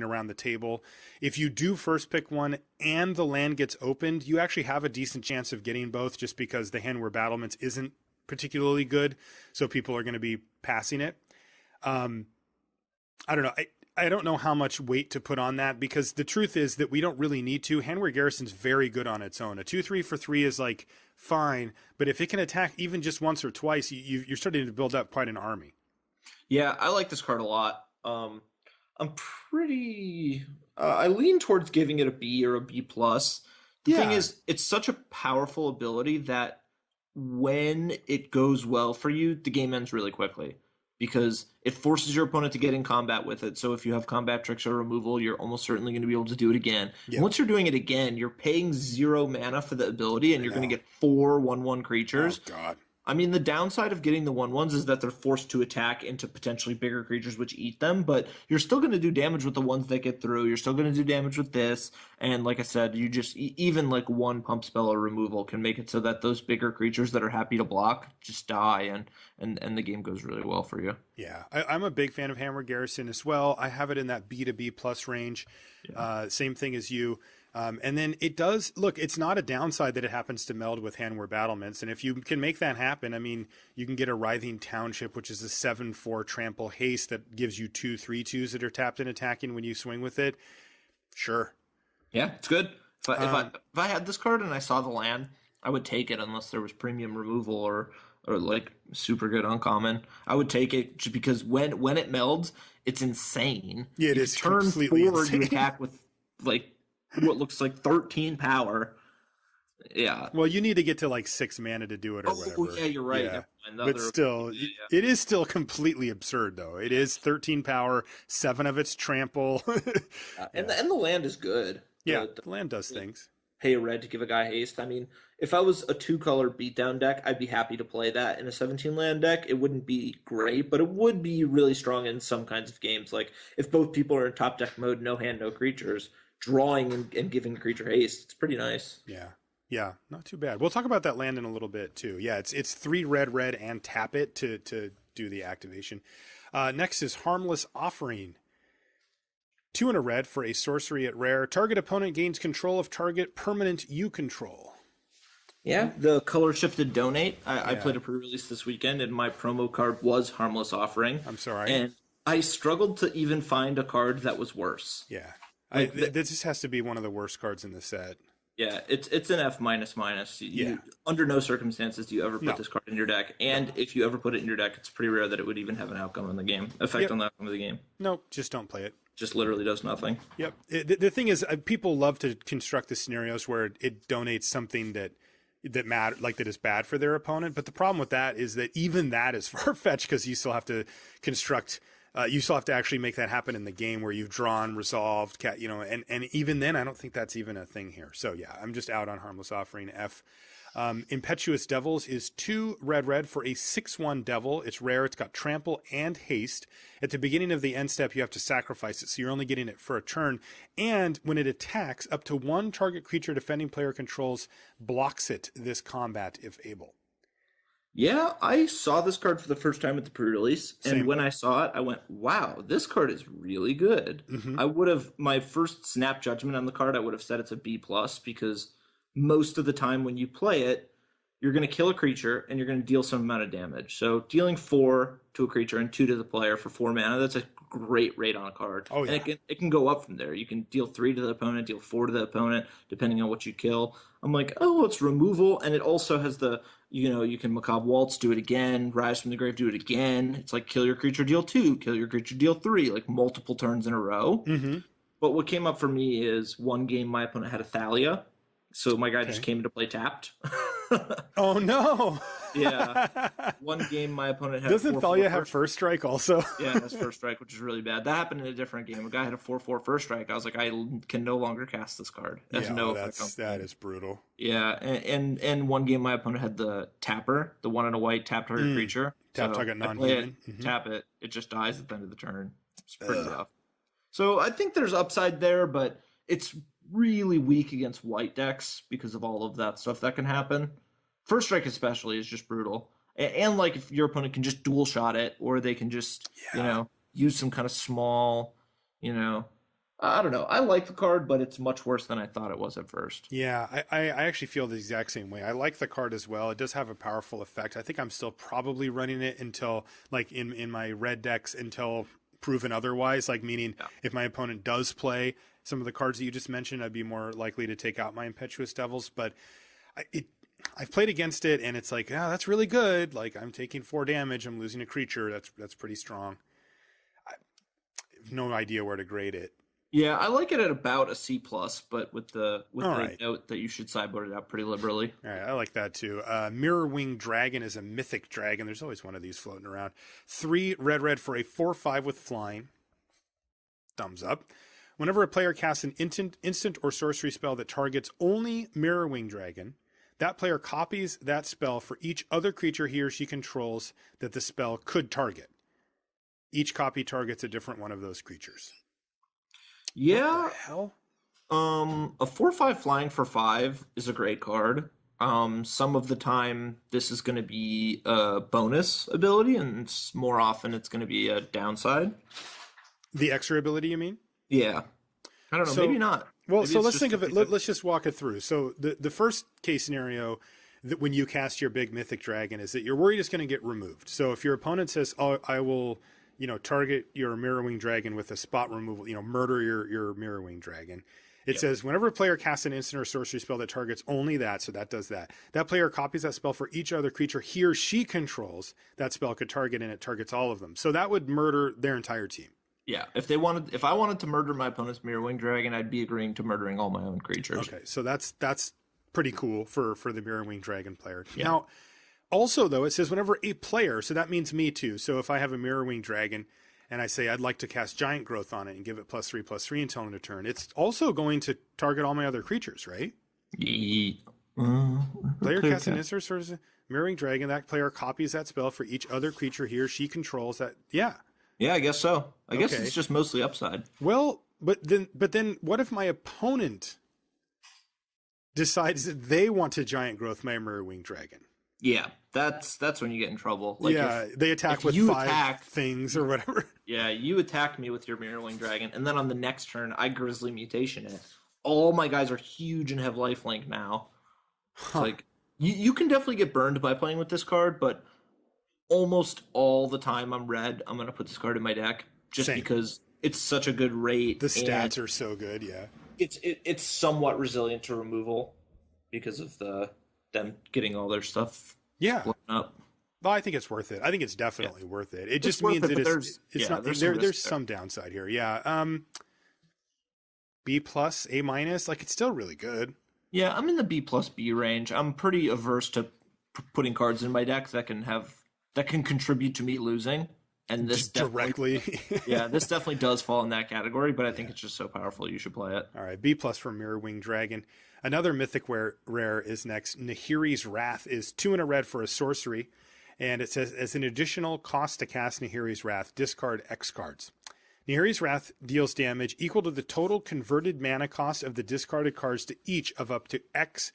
around the table. If you do first pick one and the land gets opened, you actually have a decent chance of getting both just because the Hanweir Battlements isn't particularly good. So people are going to be passing it. Um, I don't know. I, I don't know how much weight to put on that because the truth is that we don't really need to. Hanweir Garrison's very good on its own. A 2 3 for 3 is like fine, but if it can attack even just once or twice, you, you're starting to build up quite an army. Yeah, I like this card a lot. Um, I'm pretty. Uh, I lean towards giving it a B or a B plus. The thing is, it's such a powerful ability that when it goes well for you, the game ends really quickly because it forces your opponent to get in combat with it. So if you have combat tricks or removal, you're almost certainly going to be able to do it again. Yeah. once you're doing it again, you're paying zero mana for the ability, and you're going to get four one-one creatures. Oh, God. I mean, the downside of getting the one ones is that they're forced to attack into potentially bigger creatures, which eat them. But you're still going to do damage with the ones that get through. You're still going to do damage with this, and like I said, you just even like one pump spell or removal can make it so that those bigger creatures that are happy to block just die, and and and the game goes really well for you. Yeah, I, I'm a big fan of Hanweir Garrison as well. I have it in that B to B plus range. Uh, same thing as you. Um, and then it does look, it's not a downside that it happens to meld with Hanweir Battlements. And if you can make that happen, I mean, you can get a Writhing Township, which is a 7 4 trample haste that gives you two 3 2s that are tapped and attacking when you swing with it. Sure. Yeah, it's good. If I, if I Um, if I had this card and I saw the land, I would take it unless there was premium removal or or like super good uncommon. I would take it just because when when it melds, it's insane. Yeah, it you is turn completely forward, you attack with like what looks like thirteen power. Yeah. Well, you need to get to like six mana to do it or Oh, whatever. yeah, you're right. Yeah. The but still, yeah, it is still completely absurd, though. It is 13 power, seven of it's trample. and the, and the land is good. yeah, The- the land does things. pay a red to give a guy haste. I mean, if I was a two color beatdown deck, I'd be happy to play that in a 17 land deck. It wouldn't be great, but it would be really strong in some kinds of games. Like if both people are in top deck mode, no hand, no creatures, drawing and, and giving creature haste, it's pretty nice. Yeah. Yeah, not too bad. We'll talk about that land in a little bit too. Yeah, it's it's three red, red, and tap it to to do the activation. Uh, next is harmless offering. Two and a red for a sorcery at rare. Target opponent gains control of target permanent you control. Yeah, the color shifted donate. I, I played a pre release this weekend, and my promo card was harmless offering. I'm sorry. And I struggled to even find a card that was worse. yeah, I, th- this just has to be one of the worst cards in the set. Yeah, it's it's an F minus minus. You, Yeah. Under no circumstances do you ever put No. this card in your deck, and if you ever put it in your deck, it's pretty rare that it would even have an outcome in the game, effect Yep. on the outcome of the game. Nope, just don't play it. Just literally does nothing. Yep. It, the, the thing is, uh, people love to construct the scenarios where it, it donates something that that matter like that is bad for their opponent. But the problem with that is that even that is far fetched because you still have to construct. Uh, you still have to actually make that happen in the game where you've drawn, resolved, cat, you know, and and even then, I don't think that's even a thing here. So yeah, I'm just out on harmless offering F. Um, Impetuous Devils is two red red for a 6 1 devil. It's rare. It's got trample and haste. At the beginning of the end step, you have to sacrifice it, so you're only getting it for a turn. And when it attacks, up to one target creature defending player controls blocks it this combat if able. Yeah, I saw this card for the first time at the pre-release, and when I saw it, I went, "Wow, this card is really good." Mhm. I would have my first snap judgment on the card. I would have said it's a B plus because most of the time when you play it, you're going to kill a creature and you're going to deal some amount of damage. So dealing four to a creature and two to the player for four mana, that's a great rate on a card. Oh, And yeah. it can it can go up from there. You can deal three to the opponent, deal four to the opponent, depending on what you kill. I'm like, oh, it's removal, and it also has the you know you can macabre waltz, do it again, rise from the grave, do it again. It's like kill your creature, deal two, kill your creature, deal three, like multiple turns in a row. Mm-hmm. But what came up for me is one game my opponent had a Thalia, so my guy just came into play tapped. Oh no! Yeah. one game my opponent had. Doesn't 4-4 Thalia have first- strike also? Yeah, that's first strike, which is really bad. That happened in a different game. A guy had a 4-4 first strike. I was like, I can no longer cast this card. It has yeah, no that's that is brutal. Yeah, and, and and one game my opponent had the tapper, the one in a white tap target Mm. creature. Tap So target non-human. it, Mhm. Tap it, it just dies at the end of the turn. It's pretty Ugh. tough. So I think there's upside there, but it's really weak against white decks because of all of that stuff that can happen. First strike especially is just brutal. A- And, like if your opponent can just dual shot it, or they can just you know use some kind of small, you know, I don't know. I like the card, but it's much worse than I thought it was at first. Yeah, I, I, I actually feel the exact same way. I like the card as well. It does have a powerful effect. I think I'm still probably running it until like in in my red decks until proven otherwise. Like meaning Yeah. if my opponent does play some of the cards that you just mentioned, I'd be more likely to take out my impetuous devils. But it I've played against it and it's like, yeah, that's really good. Like I'm taking four damage, I'm losing a creature. That's that's pretty strong. I have no idea where to grade it. Yeah, I like it at about a C plus, but with the with All the right. note that you should sideboard it out pretty liberally. All right, I like that too. Uh, Mirror Wing Dragon is a mythic dragon. There's always one of these floating around. Three red, red for a 4 5 with flying. Thumbs up. Whenever a player casts an instant, instant or sorcery spell that targets only Mirror Wing Dragon, that player copies that spell for each other creature he or she controls that the spell could target. Each copy targets a different one of those creatures. Yeah, What the hell? um, a four five flying for five is a great card. Um, some of the time this is going to be a bonus ability, and more often it's going to be a downside. The extra ability, you mean? Yeah, I don't know. So- maybe not. Well, Maybe so let's think of it. Let, let's just walk it through. So the the first case scenario that when you cast your big mythic dragon is that you're worried it's going to get removed. So if your opponent says, "Oh, I will," you know, target your mirror-wing dragon with a spot removal, you know, murder your your mirror-wing dragon. It Yep. says whenever a player casts an instant or sorcery spell that targets only that, so that does that. That player copies that spell for each other creature he or she controls. That spell could target, and it targets all of them. So that would murder their entire team. Yeah, if they wanted, if I wanted to murder my opponent's mirror wing dragon, I'd be agreeing to murdering all my own creatures. Okay, so that's that's pretty cool for for the Mirror Wing Dragon player. Yeah. Now, also though, it says whenever a player, so that means me too. So if I have a Mirror Wing Dragon and I say I'd like to cast Giant Growth on it and give it plus three plus three until end of turn, it's also going to target all my other creatures, right? Ye- uh, Player casts an instant or sorcery- Mirror Wing Dragon. That player copies that spell for each other creature he or she controls. That yeah. Yeah, I guess so. I guess it's just mostly upside. Well, but then but then what if my opponent decides that they want to Giant Growth my Mirror Wing Dragon? Yeah, that's that's when you get in trouble. Like yeah, if, they attack with you five attack- things or whatever. yeah, you attack me with your mirror wing dragon, and then on the next turn I grizzly mutation it. All my guys are huge and have lifelink now. Huh. like you you can definitely get burned by playing with this card, but almost all the time I'm red, I'm gonna put this card in my deck just Same. because it's such a good rate. the stats are so good. Yeah, it's it, it's somewhat resilient to removal because of the them getting all their stuff yeah. blown up. Well, I think it's worth it. I think it's definitely worth it. It just means it, it's, there's- it's yeah, not there's there. some There's risk there. some downside here. Yeah. Um, B plus, A minus. Like it's still really good. Yeah, I'm in the B plus B range. I'm pretty averse to p- putting cards in my deck that can have that can contribute to me losing. And this directly. yeah, this definitely does fall in that category. But I think it's just so powerful, you should play it. All right, B plus for Mirror Wing Dragon. Another mythic rare, rare is next. Nahiri's Wrath is two and a red for a sorcery, and it says as an additional cost to cast Nahiri's Wrath, discard X cards. Nahiri's Wrath deals damage equal to the total converted mana cost of the discarded cards to each of up to X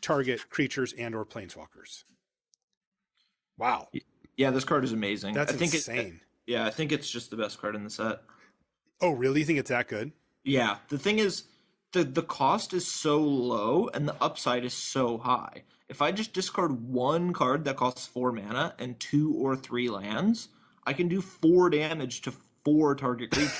target creatures and or planeswalkers. Wow, Yeah, this card is amazing. that's I think It, insane. yeah, I think it's just the best card in the set. oh, really? You think it's that good? Yeah, the thing is, the the cost is so low and the upside is so high. If I just discard one card that costs four mana and two or three lands, I can do four damage to four target creatures.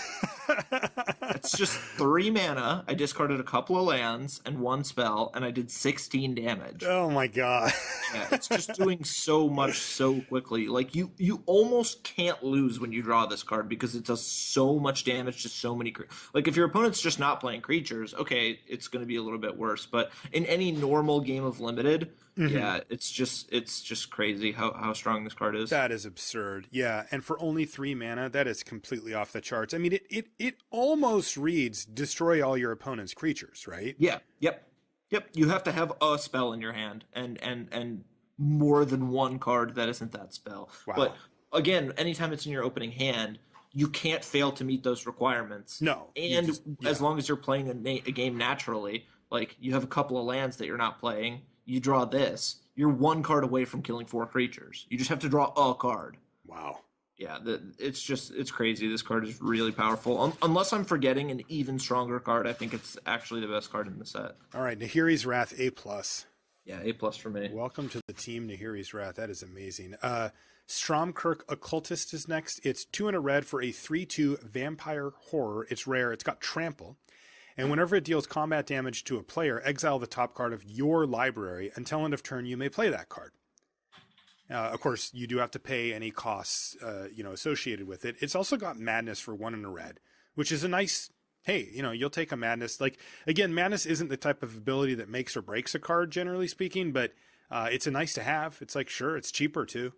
it's just three mana. I discarded a couple of lands and one spell, and I did sixteen damage. oh my god. Yeah, it's just doing so much so quickly. Like you, you almost can't lose when you draw this card because it does so much damage to so many. Cre- like if your opponent's just not playing creatures, okay, it's going to be a little bit worse. But in any normal game of limited, Mm-hmm. yeah, it's just it's just crazy how how strong this card is. That is absurd. Yeah, and for only three mana, that is completely off the charts. I mean, it it it almost reads destroy all your opponent's creatures, right? Yeah. Yep. Yep. You have to have a spell in your hand and and and more than one card that isn't that spell. Wow. But again, anytime it's in your opening hand, you can't fail to meet those requirements. No, And just- as long as you're playing a, na- a game naturally, like you have a couple of lands that you're not playing, you draw this. You're one card away from killing four creatures. You just have to draw a card. Wow. Yeah, the, it's just it's crazy. This card is really powerful. Um, unless I'm forgetting an even stronger card, I think it's actually the best card in the set. All right, Nahiri's Wrath A plus. Yeah, A plus for me. Welcome to the team, Nahiri's Wrath. That is amazing. Uh, Stromkirk Occultist is next. It's two in a red for a 3 2 vampire horror. It's rare. It's got trample. And whenever it deals combat damage to a player, exile the top card of your library. Until end of turn, you may play that card. Uh, of course, you do have to pay any costs, uh, you know, associated with it. It's also got madness for one in a red, which is a nice. Hey, you know, you'll take a madness. Like again, madness isn't the type of ability that makes or breaks a card, generally speaking, but uh, it's a nice to have. It's like sure, it's cheaper too.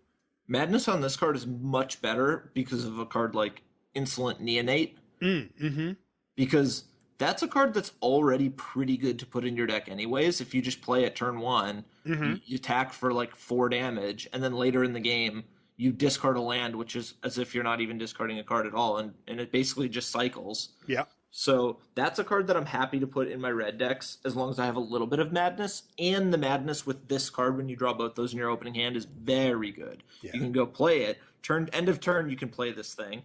Madness on this card is much better because of a card like Insolent Neonate. Mm, mm-hmm. Because that's a card that's already pretty good to put in your deck anyways. If you just play at turn one mm-hmm. you, you, attack for like four damage and then later in the game you discard a land which is as if you're not even discarding a card at all and, and it basically just cycles. Yeah. So that's a card that i'm happy to put in my red decks as long as i have a little bit of madness and the madness with this card when you draw both those in your opening hand is very good. Yeah. you can go play it. Turn end of turn you can play this thing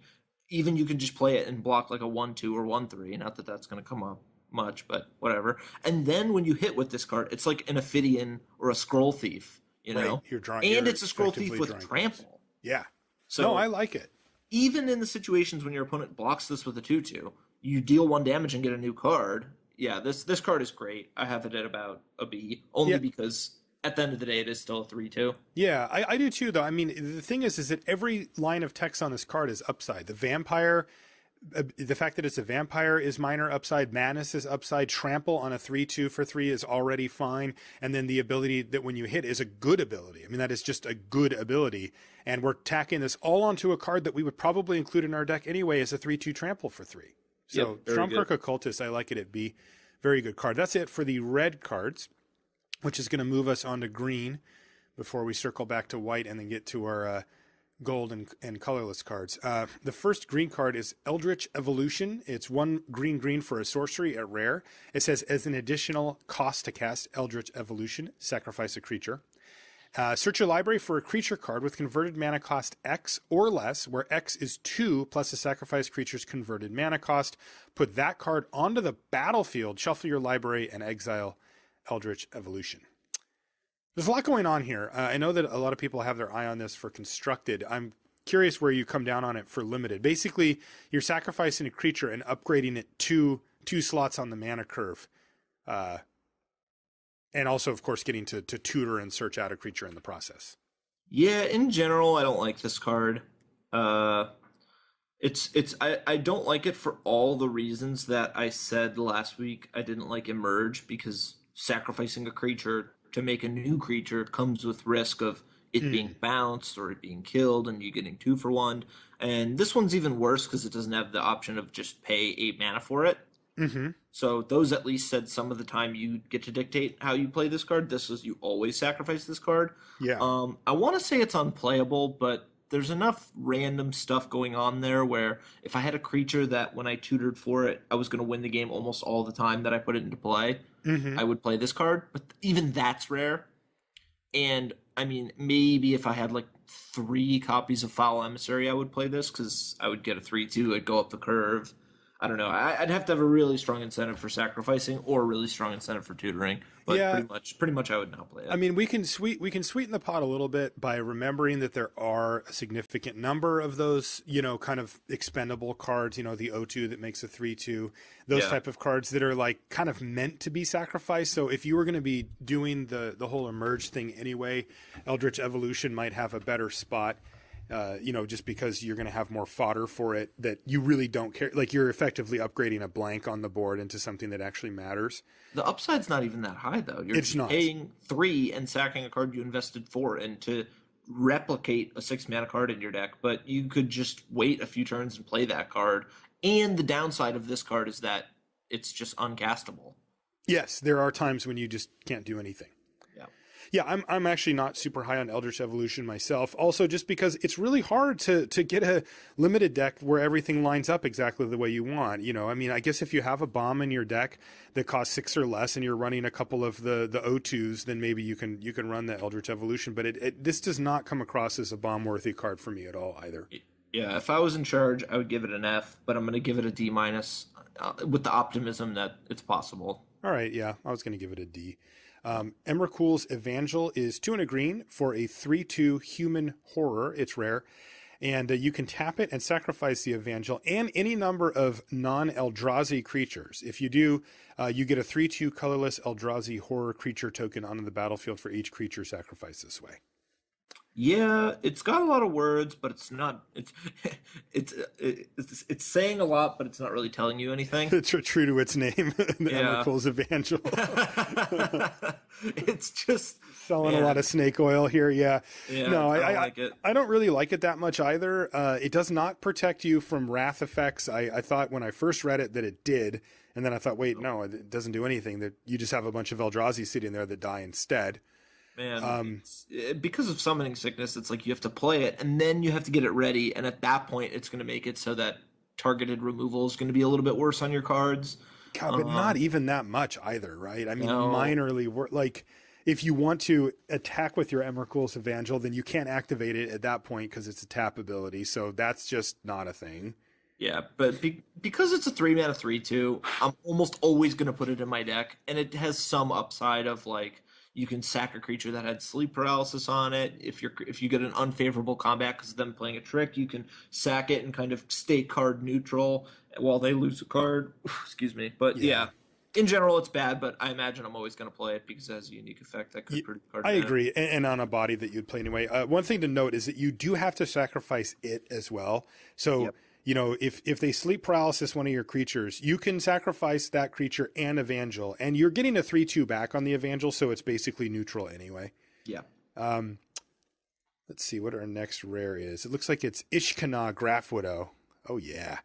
even you can just play it and block like a one two or one three. Not that that's going to come up much, but whatever. And then when you hit with this card, it's like an Ophidian or a Scroll Thief. You know, right. you're drawing, and you're it's a Scroll Thief with trample. Cards. Yeah. So no, I like it. Even in the situations when your opponent blocks this with a two two, you deal one damage and get a new card. Yeah, this this card is great. I have it at about a B, only Yeah. because at the end of the day, it is still a three two. Yeah, I, I do too. Though I mean, the thing is, is that every line of text on this card is upside. The vampire, uh, the fact that it's a vampire is minor upside. Madness is upside. Trample on a three-two for three is already fine. And then the ability that when you hit is a good ability. I mean, that is just a good ability. And we're tacking this all onto a card that we would probably include in our deck anyway as a three-two trample for three. So Yep, very Occultist, I like it at B. Very good card. That's it for the red cards, which is going to move us on to green before we circle back to white and then get to our uh, gold and, and colorless cards. Uh, the first green card is Eldritch Evolution. It's one green green for a sorcery at rare. It says as an additional cost to cast Eldritch Evolution, sacrifice a creature. Uh, search your library for a creature card with converted mana cost X or less, where X is 2 plus the sacrifice creature's converted mana cost. Put that card onto the battlefield, shuffle your library, and exile Eldritch Evolution. There's a lot going on here. Uh, I know that a lot of people have their eye on this for constructed. I'm curious where you come down on it for limited. Basically, you're sacrificing a creature and upgrading it to two slots on the mana curve. Uh, and also, of course, getting to, to tutor and search out a creature in the process. Yeah, in general, I don't like this card. Uh, it's it's I, I don't like it for all the reasons that I said last week. I didn't like emerge because sacrificing a creature to make a new creature comes with risk of it Hmm. being bounced or it being killed and you getting two for one. And this one's even worse because it doesn't have the option of just pay eight mana for it. Mm-hmm. So those at least said some of the time you get to dictate how you play this card. This is you always sacrifice this card. Yeah. Um, I want to say it's unplayable, but there's enough random stuff going on there where if I had a creature that when I tutored for it, I was going to win the game almost all the time that I put it into play, mm-hmm. I would play this card. But even that's rare. And I mean, maybe if I had like three copies of Foul Emissary, I would play this because I would get a 3 2, I'd go up the curve. I don't know. I, I'd have to have a really strong incentive for sacrificing or a really strong incentive for tutoring. But Yeah. pretty much, pretty much, I would not play it. I mean, we can sweet we can sweeten the pot a little bit by remembering that there are a significant number of those, you know, kind of expendable cards. You know, the O2 that makes a three-two, those Yeah. type of cards that are like kind of meant to be sacrificed. So if you were going to be doing the the whole emerge thing anyway, Eldritch Evolution might have a better spot. Uh, you know, just because you're going to have more fodder for it that you really don't care. Like you're effectively upgrading a blank on the board into something that actually matters. The upside's not even that high though. You're It's just not. paying three and sacking a card you invested four in to replicate a six mana card in your deck, but you could just wait a few turns and play that card. And the downside of this card is that it's just uncastable. Yes, there are times when you just can't do anything. Yeah. I'm I'm actually not super high on Eldritch Evolution myself. Also, just because it's really hard to to get a limited deck where everything lines up exactly the way you want. You know, I mean, I guess if you have a bomb in your deck that costs six or less, and you're running a couple of the the O2s, then maybe you can you can run the Eldritch Evolution. But it, it this does not come across as a bomb worthy card for me at all either. Yeah, if I was in charge, I would give it an F, but I'm going to give it a D minus uh, with the optimism that it's possible. All right, yeah, I was going to give it a D. Um, Emrakul's Evangel is two and a green for a 3 2 human horror. It's rare. And uh, you can tap it and sacrifice the Evangel and any number of non Eldrazi creatures. If you do, uh, you get a 3 2 colorless Eldrazi horror creature token onto the battlefield for each creature sacrificed this way. Yeah, it's got a lot of words, but it's not. It's it's it's, it's saying a lot, but it's not really telling you anything. it's true to its name, the Yeah. Evangel. it's just Selling a lot of snake oil here, yeah. yeah. no, I, I, don't I, like it. I don't really like it that much either. Uh, it does not protect you from wrath effects. I, I thought when I first read it that it did, and then I thought, wait, no, it doesn't do anything. That you just have a bunch of Eldrazi sitting there that die instead. Man, Um, because of summoning sickness, it's like you have to play it and then you have to get it ready, and at that point, it's going to make it so that targeted removal is going to be a little bit worse on your cards. God, but Um, not even that much either, right? I mean, No. minorly wor- like. If you want to attack with your Emrakul's Evangel, then you can't activate it at that point because it's a tap ability. So that's just not a thing. Yeah, but be- because it's a three mana three two, I'm almost always going to put it in my deck, and it has some upside of like you can sack a creature that had sleep paralysis on it. If you're if you get an unfavorable combat because of them playing a trick, you can sack it and kind of stay card neutral while they lose a card. Excuse me, but Yeah. yeah. In general, it's bad, but I imagine I'm always going to play it because it has a unique effect that could Ye- produce card. I agree, and, and on a body that you'd play anyway. Uh, one thing to note is that you do have to sacrifice it as well. So Yep. You know, if if they sleep paralysis one of your creatures, you can sacrifice that creature and Evangel, and you're getting a three two back on the Evangel, so it's basically neutral anyway. Yeah. Um, let's see what our next rare is. It looks like it's Ishkanah Grafwidow. Oh yeah.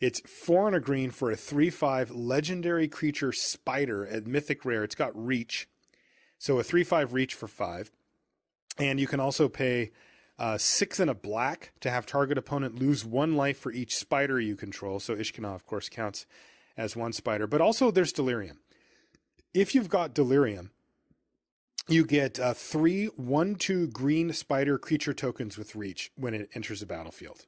It's four and a green for a three five legendary creature spider at Mythic Rare. It's got reach. So a three five reach for five. And you can also pay uh, six and a black to have target opponent lose one life for each spider you control. So Ishkanah, of course, counts as one spider. But also there's Delirium. If you've got Delirium, you get uh, three one two green spider creature tokens with reach when it enters the battlefield.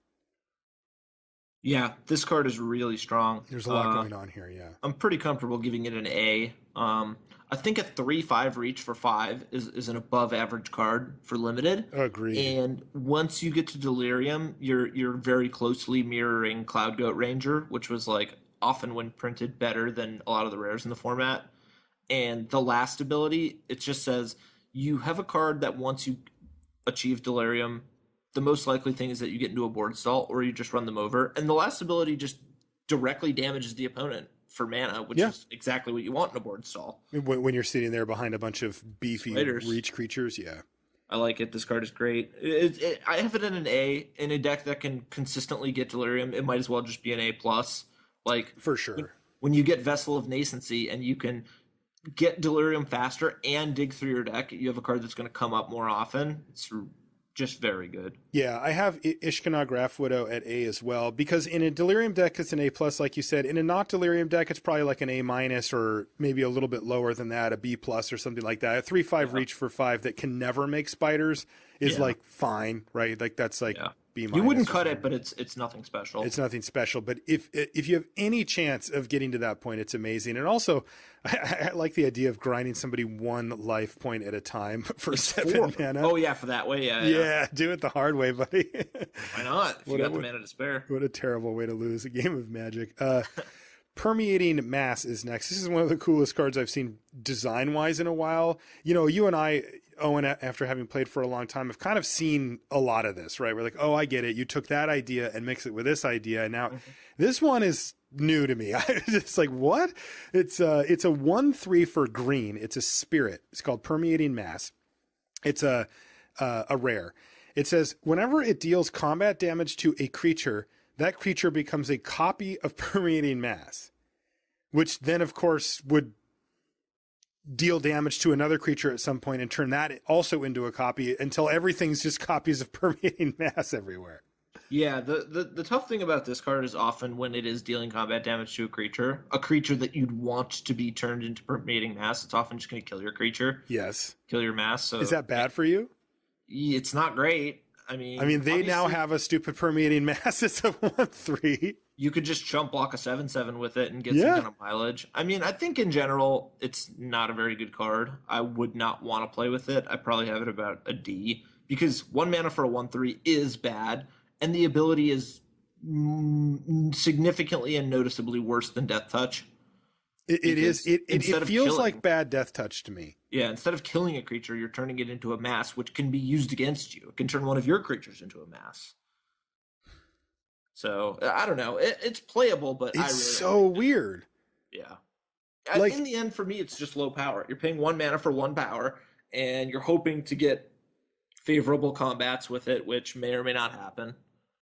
Yeah, this card is really strong. There's a lot Uh, going on here, yeah. I'm pretty comfortable giving it an A. Um, I think a three five reach for five is, is an above average card for limited. Agreed. And once you get to Delirium, you're you're very closely mirroring Cloud Goat Ranger, which was like often when printed better than a lot of the rares in the format. And the last ability, it just says you have a card that once you achieve Delirium, the most likely thing is that you get into a board stall or you just run them over. And the last ability just directly damages the opponent for mana, which Yeah. is exactly what you want in a board stall. when, when you're sitting there behind a bunch of beefy Spiders. reach creatures, yeah. I like it. This card is great. It, it, I have it in an A in a deck that can consistently get Delirium. It might as well just be an A plus. Like For sure. when you get Vessel of Nascency and you can get Delirium faster and dig through your deck, you have a card that's going to come up more often. It's r- just very good. Yeah, I have Ishkanah Grafwidow at A as well because in a Delirium deck it's an A plus, like you said. In a not Delirium deck, it's probably like an A minus or maybe a little bit lower than that, a B plus or something like that. A three five Yeah. reach for five that can never make spiders is Yeah. like fine, right? Like that's like Yeah. B minus. You wouldn't cut it, but it's it's nothing special. It's nothing special, but if if you have any chance of getting to that point, it's amazing. And also, I, I like the idea of grinding somebody one life point at a time for seven Four. mana. Oh yeah, for that way, yeah. yeah. yeah, do it the hard way, buddy. Why not? If you What- got the mana to spare. what a terrible way to lose a game of Magic. Uh, Permeating Mass is next. This is one of the coolest cards I've seen design wise in a while. You know, you and I, Owen, after having played for a long time, have kind of seen a lot of this, right? We're like, oh, I get it. You took that idea and mix it with this idea. And now this one is new to me. I just like, what? It's a, it's a 1 3 for green. It's a spirit. It's called Permeating Mass. It's a, uh, a rare. It says whenever it deals combat damage to a creature, that creature becomes a copy of permeating mass, which then, of course, would deal damage to another creature at some point and turn that also into a copy until everything's just copies of permeating mass everywhere. Yeah, the, the the tough thing about this card is often when it is dealing combat damage to a creature, a creature that you'd want to be turned into permeating mass, it's often just going to kill your creature, Yes. kill your mass. So Is that bad for you? it's not great. I mean, I mean, they now have a stupid permeating mass. It's a one three. you could just chump block a seven seven with it and get Yeah. some kind of mileage. I mean, I think in general it's not a very good card. I would not want to play with it. I probably have it about a D because one mana for a one three is bad, and the ability is significantly and noticeably worse than Death Touch. It, it is. It it, it feels killing- like bad death touch to me. Yeah, instead of killing a creature, you're turning it into a mass, which can be used against you. It can turn one of your creatures into a mass. So I don't know. It, it's playable, but I It's really so weird. yeah. Like- in the end, for me, it's just low power. You're paying one mana for one power, and you're hoping to get favorable combats with it, which may or may not happen.